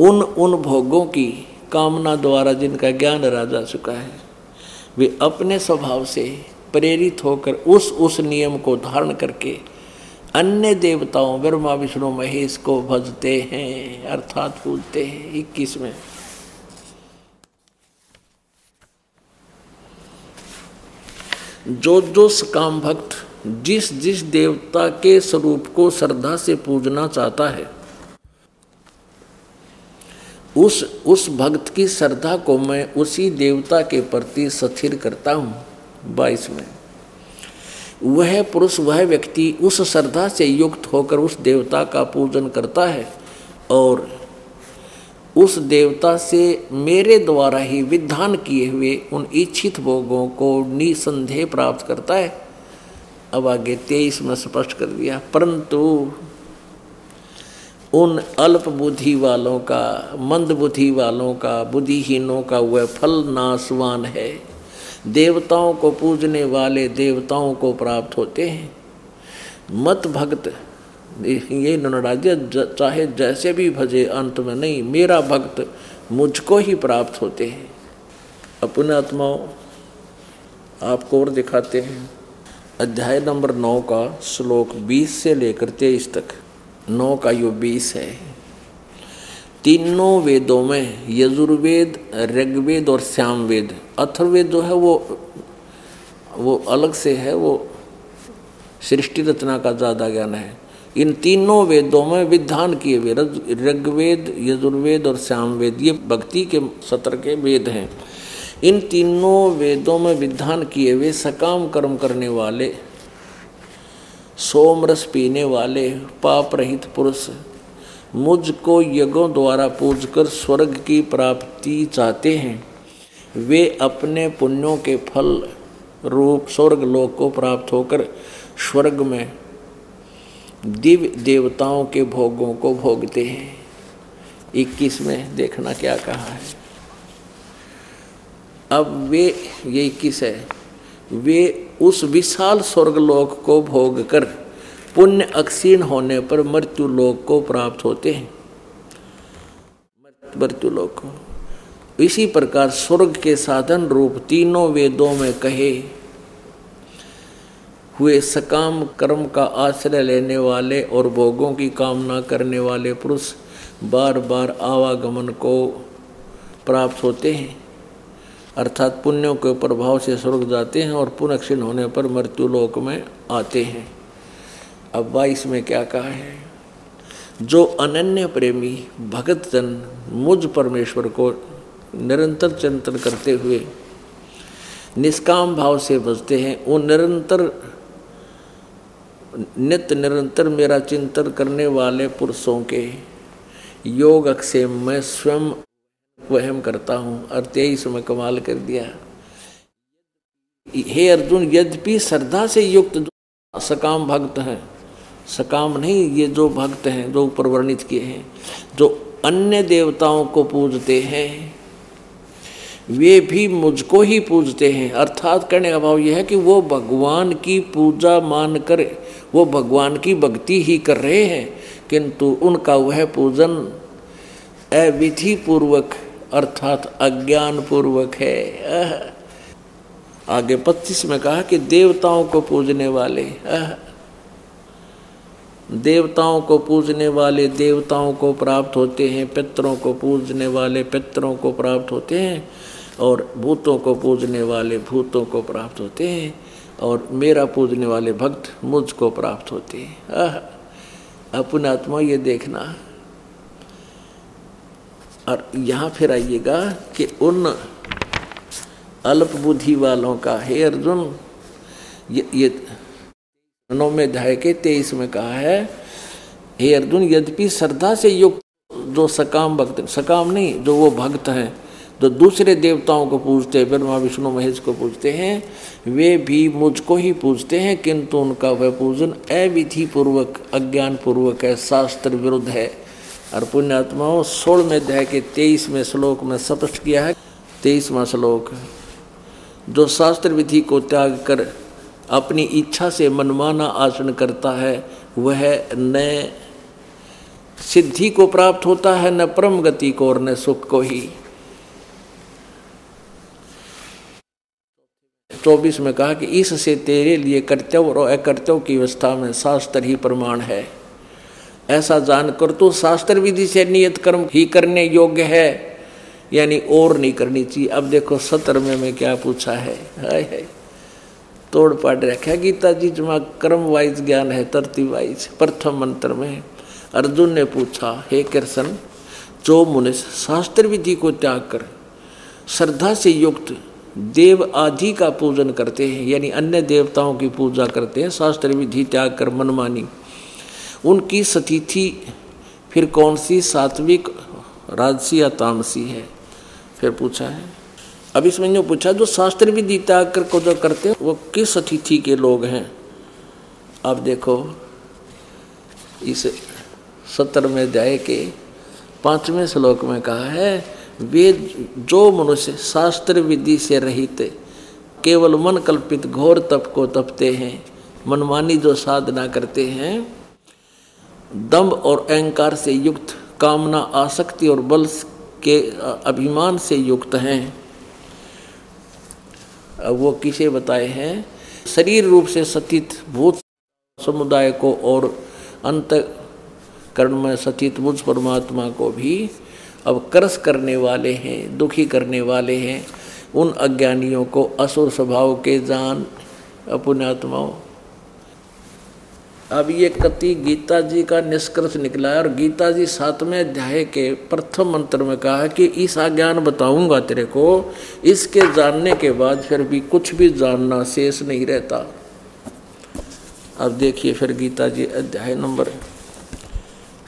उन उन भोगों की कामना द्वारा जिनका ज्ञान राजा चुका है, वे अपने स्वभाव से प्रेरित होकर उस उस नियम को धारण करके अन्य देवताओं, ब्रह्मा, विष्णु, महेश को भजते हैं, अर्थात पूजते हैं। इक्कीस में। जो जो काम भक्त जिस जिस देवता के स्वरूप को श्रद्धा से पूजना चाहता है उस उस भक्त की श्रद्धा को मैं उसी देवता के प्रति स्थिर करता हूँ। बाईस में, वह पुरुष, वह व्यक्ति उस श्रद्धा से युक्त होकर उस देवता का पूजन करता है और उस देवता से मेरे द्वारा ही विधान किए हुए उन इच्छित भोगों को निसंदेह प्राप्त करता है। अब आगे तेईस में स्पष्ट कर दिया, परंतु उन अल्प बुद्धि वालों का, मंद बुद्धि वालों का, बुद्धिहीनों का वह फल नाशवान है। देवताओं को पूजने वाले देवताओं को प्राप्त होते हैं। मत भक्त, ये ननराज्य चाहे जैसे भी भजे अंत में नहीं, मेरा भक्त मुझको ही प्राप्त होते हैं। अपने आत्माओं, आपको और दिखाते हैं। अध्याय नंबर नौ का श्लोक बीस से लेकर तेईस तक। नौ का यो बीस है। तीनों वेदों में यजुर्वेद, ऋग्वेद और श्यामवेद अथर्वेद जो है वो वो अलग से है, वो सृष्टि रचना का ज़्यादा ज्ञान है। इन तीनों वेदों में विधान किए हुए ऋग्वेद, यजुर्वेद और श्यामवेद, ये भक्ति के सत्र के वेद हैं। इन तीनों वेदों में विधान किए हुए सकाम कर्म करने वाले सोमरस पीने वाले पाप रहित पुरुष, मुझको यज्ञों द्वारा पूजकर स्वर्ग की प्राप्ति चाहते हैं। वे अपने पुण्यों के फल रूप स्वर्ग लोक को प्राप्त होकर स्वर्ग में दिव्य देवताओं के भोगों को भोगते हैं। इक्कीस में देखना क्या कहा है। अब वे, ये इक्कीस है वे उस विशाल स्वर्गलोक को भोग कर पुण्य अक्षीण होने पर मृत्यु लोक को प्राप्त होते हैं। मृत्यु लोक। को इसी प्रकार स्वर्ग के साधन रूप तीनों वेदों में कहे हुए सकाम कर्म का आश्रय लेने वाले और भोगों की कामना करने वाले पुरुष बार बार आवागमन को प्राप्त होते हैं। अर्थात पुण्यों के प्रभाव से स्वर्ग जाते हैं और पुण्य क्षीण होने पर मृत्यु लोक में आते हैं। अब बाईस में क्या कहा है? जो अनन्य प्रेमी भगत जन मुझ परमेश्वर को निरंतर चिंतन करते हुए निष्काम भाव से बजते हैं, वो निरंतर नित्य निरंतर मेरा चिंतन करने वाले पुरुषों के योग अक्षेम में स्वयं वहम करता हूँ और तेईस में कमाल कर दिया। हे अर्जुन, यद्यपि श्रद्धा से युक्त सकाम भक्त हैं, सकाम नहीं, ये जो भक्त हैं, जो ऊपर वर्णित किए हैं, जो अन्य देवताओं को पूजते हैं, वे भी मुझको ही पूजते हैं। अर्थात करने का भाव यह है कि वो भगवान की पूजा मान कर, वो भगवान की भक्ति ही कर रहे हैं, किंतु उनका वह पूजन अविधि पूर्वक अर्थात अज्ञान पूर्वक है आगे पच्चीस में कहा कि देवताओं को पूजने वाले देवताओं को पूजने वाले देवताओं को प्राप्त होते हैं, पितरों को पूजने वाले पितरों को प्राप्त होते हैं, और भूतों को पूजने वाले भूतों को प्राप्त होते हैं, और मेरा पूजने वाले भक्त मुझको प्राप्त होते हैं। अपना आत्मा ये देखना। और यहाँ फिर आइएगा कि उन अल्प बुद्धि वालों का, हे अर्जुन, ये ये नौवें अध्याय के तेईस में कहा है, हे अर्जुन, यद्यपि श्रद्धा से युक्त जो सकाम भक्त, सकाम नहीं, जो वो भक्त हैं, जो दूसरे देवताओं को पूजते हैं, ब्रह्मा, विष्णु, महेश को पूजते हैं, वे भी मुझको ही पूजते हैं, किंतु उनका वह पूजन अविधि पूर्वक अज्ञान पूर्वक है, शास्त्र विरुद्ध है। और पुण्यात्माओं सोलहवें अध्याय के तेईसवें श्लोक में स्पष्ट किया है। तेईसवा श्लोक जो शास्त्र विधि को त्याग कर अपनी इच्छा से मनमाना आचरण करता है, वह न सिद्धि को प्राप्त होता है, न परम गति को और न सुख को ही। चौबीस में कहा कि इससे तेरे लिए कर्तव्य और अकर्तव्य की अवस्था में शास्त्र ही प्रमाण है। ऐसा जानकर तो शास्त्र विधि से नियत कर्म ही करने योग्य है। यानी और नहीं करनी चाहिए। अब देखो सत्र में मैं क्या पूछा है? हाय हाय। तोड़ पाड़ रखा गीता जी, जमा कर्म वाइज ज्ञान है, तरती वाइज, प्रथम मंत्र में। अर्जुन ने पूछा, हे कृष्ण, जो मुनि शास्त्र विधि को त्याग कर श्रद्धा से युक्त देव आदि का पूजन करते हैं, यानी अन्य देवताओं की पूजा करते हैं शास्त्र विधि त्याग कर मनमानी उनकी सतिथि फिर कौन सी? सात्विक, राजसी या तामसी है? फिर पूछा है। अब इसमें जो पूछा, जो शास्त्र विधि त्याग कर को जो करते हैं, वो किस अतिथि के लोग हैं? अब देखो, इस सत्र में अध्याय के पाँचवें श्लोक में कहा है, वे जो मनुष्य शास्त्र विधि से रहित, केवल मन कल्पित घोर तप को तपते हैं, मनमानी जो साधना करते हैं दम और अहंकार से युक्त कामना, आसक्ति और बल के अभिमान से युक्त हैं। वो किसे बताए हैं? शरीर रूप से सतीत भूत समुदाय को और अंत कर्ण में सतीत मुझ परमात्मा को भी अब करस करने वाले हैं, दुखी करने वाले हैं। उन अज्ञानियों को असुर स्वभाव के जान अपुण्यात्माओं अब ये कति गीता जी का निष्कर्ष निकला है और गीता जी सातवें अध्याय के प्रथम मंत्र में कहा है कि इस ज्ञान बताऊँगा तेरे को, इसके जानने के बाद फिर भी कुछ भी जानना शेष नहीं रहता। अब देखिए फिर गीता जी अध्याय नंबर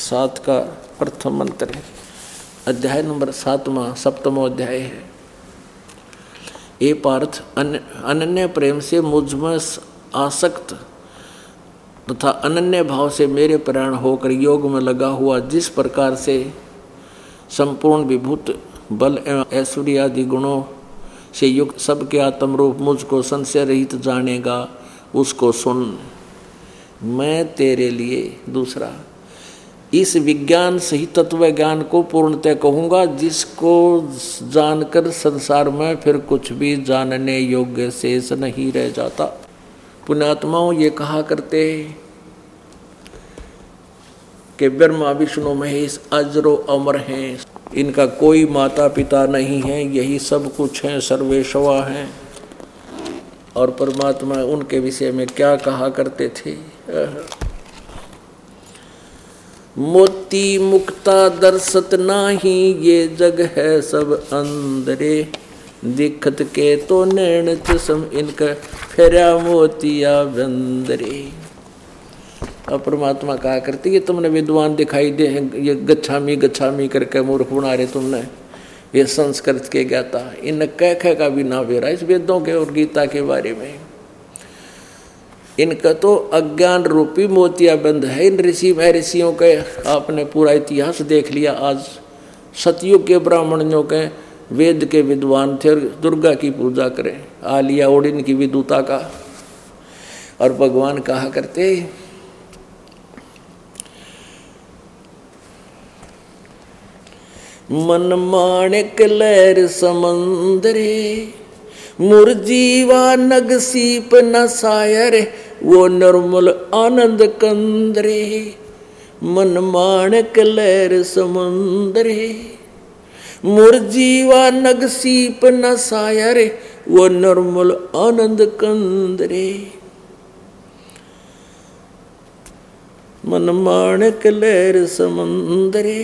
सात का प्रथम मंत्र है। अध्याय नंबर सातवा सप्तमो अध्याय है। ये पार्थ अनन्य प्रेम से मुझमें आसक्त तथा तो अनन्य भाव से मेरे प्राण होकर योग में लगा हुआ जिस प्रकार से संपूर्ण विभूत बल एवं ऐश्वर्य आदि गुणों से युक्त सबके आत्म रूप मुझको संशय रहित जानेगा, उसको सुन। मैं तेरे लिए दूसरा, इस विज्ञान सही तत्व ज्ञान को पूर्णतः कहूँगा, जिसको जानकर संसार में फिर कुछ भी जानने योग्य शेष नहीं रह जाता। पुण्यात्माओं ये कहा करते कि ब्रह्मा, विष्णु, महेश, अजरो, अमर हैं। इनका कोई माता पिता नहीं है, यही सब कुछ है सर्वेशवा हैं। और परमात्मा उनके विषय में क्या कहा करते थे? मोती मुक्ता दर्शत नाही, ये जग है सब अंदरे दिखत के तो नैण चम इनका फेरा मोतिया बंदरे अब परमात्मा कहा करती ये तुमने विद्वान दिखाई दे ये गच्छामी गच्छामी करके मूर्ख बना रहे तुमने। ये संस्कृत के ज्ञाता इन कह कह का भी ना बेरा इस वेदों के और गीता के बारे में। इनका तो अज्ञान रूपी मोतिया बंद है। इन ऋषि महर्षियों के आपने पूरा इतिहास देख लिया आज। सतयुग के ब्राह्मणों के वेद के विद्वान थे और दुर्गा की पूजा करें। आलिया ओडिन की विदुता का। और भगवान कहा करते, मन माणिक लहर समंदरे, मुरजीवा नग सीप न सायर, वो निर्मल आनंद कंदरे। मन माणिक लहर समुंदरे। मुरजीवा नग सीप न सायर वो निर्मल आनंद कंदरे मन माणक लहर समुंदरे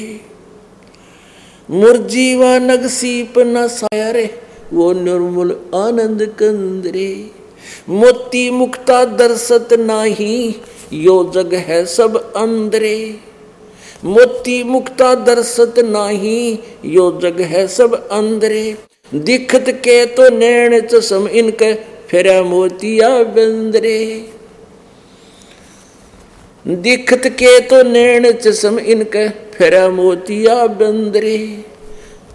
मुरजीवा नग सीप न सायरे वो निर्मल आनंद कंदरे मोती मुक्ता दर्शत नाही, यो जग है सब अंदरे मोती मुक्ता दर्शत नाही, यो जग है सब अंदरे दिखत के तो नैण चसम इनके, फिर मोतिया बंदरे। दिखत के तो नैण चसम इनके, फिर मोतिया बंदरे।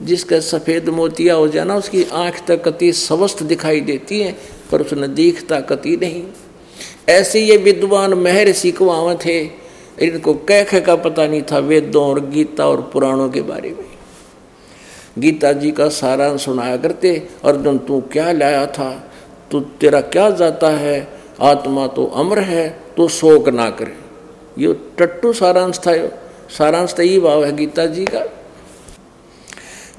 जिसका सफ़ेद मोतिया हो जाना, उसकी आँख तक कति स्वस्थ दिखाई देती है, पर उसने दिखता कति नहीं। ऐसे ये विद्वान महर्षि कुआव थे इनको कह कह का पता नहीं था वेदों और गीता और पुराणों के बारे में। गीता जी का सारांश सुनाया करते, अर्जुन, तू क्या लाया था? तू तेरा क्या जाता है? आत्मा तो अमर है तो शोक ना करे। ये टट्टू सारांश था सारांश तो यही भाव है गीता जी का।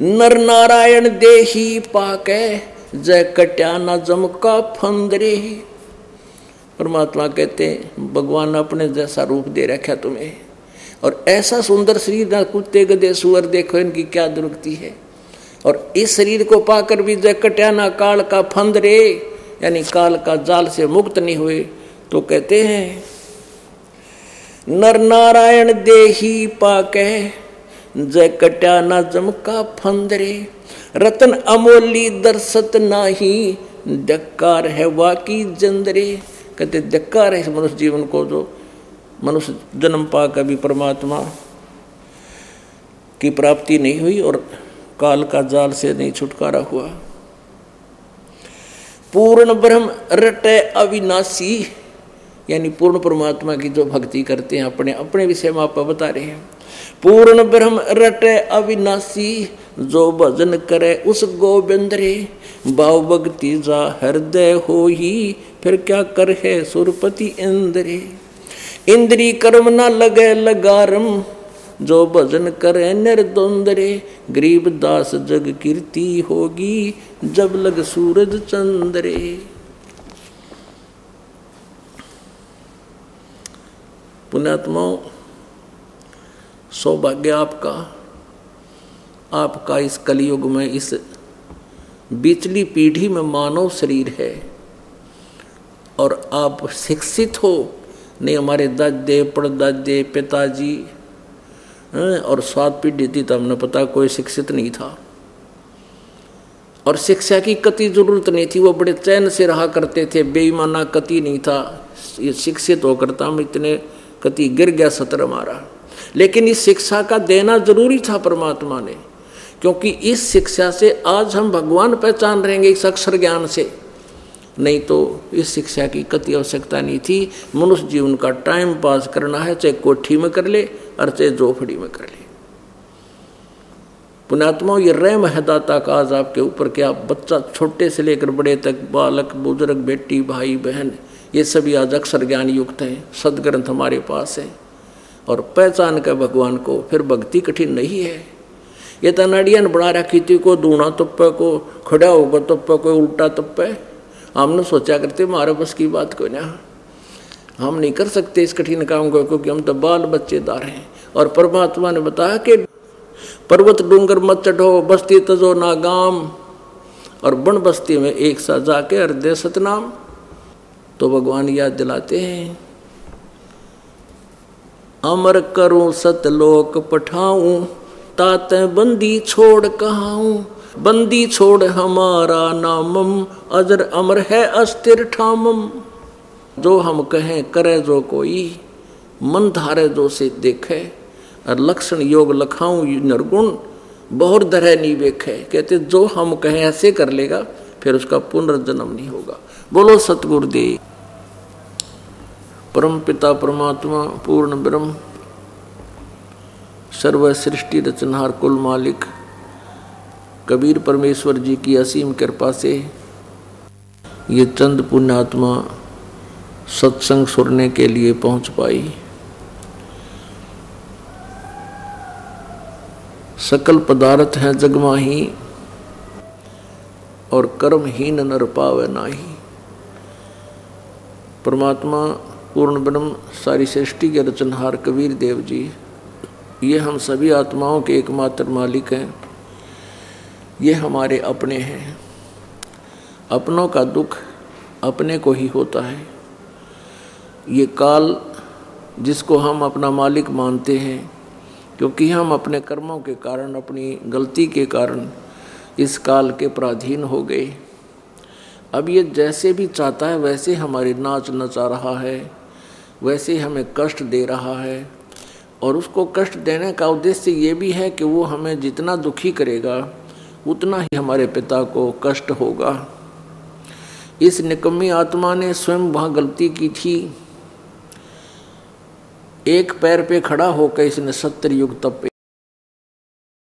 नर नारायण देही पाके, जय कट्या न जमका फंदरे परमात्मा कहते हैं, भगवान अपने जैसा रूप दे रखा तुम्हें। और ऐसा सुंदर शरीर ना कुत्ते गदे सुअर देखो, इनकी क्या दुरुक्ति है। और इस शरीर को पाकर भी जय कट्या ना काल का फंदरे यानी काल का जाल से मुक्त नहीं हुए तो कहते हैं, नर नारायण दे देही पाके जय कट्या ना जमका फंदरे रतन अमोली दर्शत नाही, डकार है वाकी जंदरे कहते डकार है मनुष्य जीवन को जो मनुष्य जन्म पा कभी परमात्मा की प्राप्ति नहीं हुई और काल का जाल से नहीं छुटकारा हुआ। पूर्ण ब्रह्म रटे अविनाशी। यानी पूर्ण परमात्मा की जो भक्ति करते हैं, अपने अपने विषय में आप बता रहे हैं। पूर्ण ब्रह्म रटे अविनाशी, जो भजन करे उस गोविंद रे। भाव भक्ति जा हृदय हो ही फिर क्या कर है सुरपति इंद्रे? इंद्री कर्म न लगे लगारम, जो भजन करे निर्द्वंदरे। गरीब दास जग कीर्ति होगी, जब लग सूरज चंद्रे। पुण्यात्माओं, सौभाग्य आपका। आपका इस कलयुग में इस बिचली पीढ़ी में मानव शरीर है। और आप शिक्षित हो। नहीं, हमारे दादे पड़दादे पिताजी और सात पीढ़ी थी तो हमने पता कोई शिक्षित नहीं था। और शिक्षा की कति ज़रूरत नहीं थी, वो बड़े चैन से रहा करते थे, बेईमाना कति नहीं था। ये शिक्षित होकर था हम इतने कति गिर गया सत्र हमारा। लेकिन इस शिक्षा का देना ज़रूरी था परमात्मा ने, क्योंकि इस शिक्षा से आज हम भगवान पहचान रहेंगे इस अक्षर ज्ञान से। नहीं तो इस शिक्षा की कति आवश्यकता नहीं थी। मनुष्य जीवन का टाइम पास करना है, चाहे कोठी में कर ले और चाहे जोफड़ी में कर ले। पुणात्मा ये रहम है दाता का आज आपके ऊपर क्या बच्चा छोटे से लेकर बड़े तक, बालक, बुज़ुर्ग, बेटी, भाई, बहन, ये सभी आज अक्षर ज्ञान युक्त हैं, सदग्रंथ हमारे पास है। और पहचान कर भगवान को फिर भक्ति कठिन नहीं है। ये तो नड़ियन बड़ा रखी थी, को दूना तप्पे, को खड़ा होगा तप्पे को उल्टा तप्पे। हमने सोचा करते, मारे बस की बात को ना। हम नहीं कर सकते इस कठिन काम को, क्योंकि हम तो बाल बच्चेदार हैं। और परमात्मा ने बताया कि पर्वत डूंगर मत चढ़ो, बस्ती तजो ना गाम और बन बस्ती में एक साथ जाके हृदय सतनाम। तो भगवान याद दिलाते हैं, अमर करूँ सतलोक पठाऊं, तात बंदी छोड़ कहाऊं बंदी छोड़ हमारा नामम, अजर अमर है अस्थिर ठामम। जो हम कहें, करे जो कोई, मन धारे जो से देखे और लक्षण योग लखाऊं निर्गुण बहुत दरह नहीं देखे कहते, जो हम कहें ऐसे कर लेगा, फिर उसका पुनर्जन्म नहीं होगा। बोलो, सतगुरुदेव। परम पिता परमात्मा, पूर्ण ब्रह्म सर्व सृष्टि रचनहार कुल मालिक। कबीर परमेश्वर जी की असीम कृपा से ये चंद पुण्यात्मा सत्संग सुनने के लिए पहुँच पाई। सकल पदार्थ हैं जगमाही और कर्महीन नर पावे नाही। परमात्मा पूर्ण ब्रह्म, सारी सृष्टि के रचनहार कबीर देव जी, ये हम सभी आत्माओं के एकमात्र मालिक हैं। ये हमारे अपने हैं। अपनों का दुख अपने को ही होता है। ये काल जिसको हम अपना मालिक मानते हैं, क्योंकि हम अपने कर्मों के कारण, अपनी गलती के कारण इस काल के पराधीन हो गए। अब ये जैसे भी चाहता है, वैसे हमारी नाच नचा रहा है, वैसे हमें कष्ट दे रहा है। और उसको कष्ट देने का उद्देश्य ये भी है कि वो हमें जितना दुखी करेगा उतना ही हमारे पिता को कष्ट होगा। इस निकम्मी आत्मा ने स्वयं वहाँ गलती की थी। एक पैर पे खड़ा होकर इसने सत्तर युग तप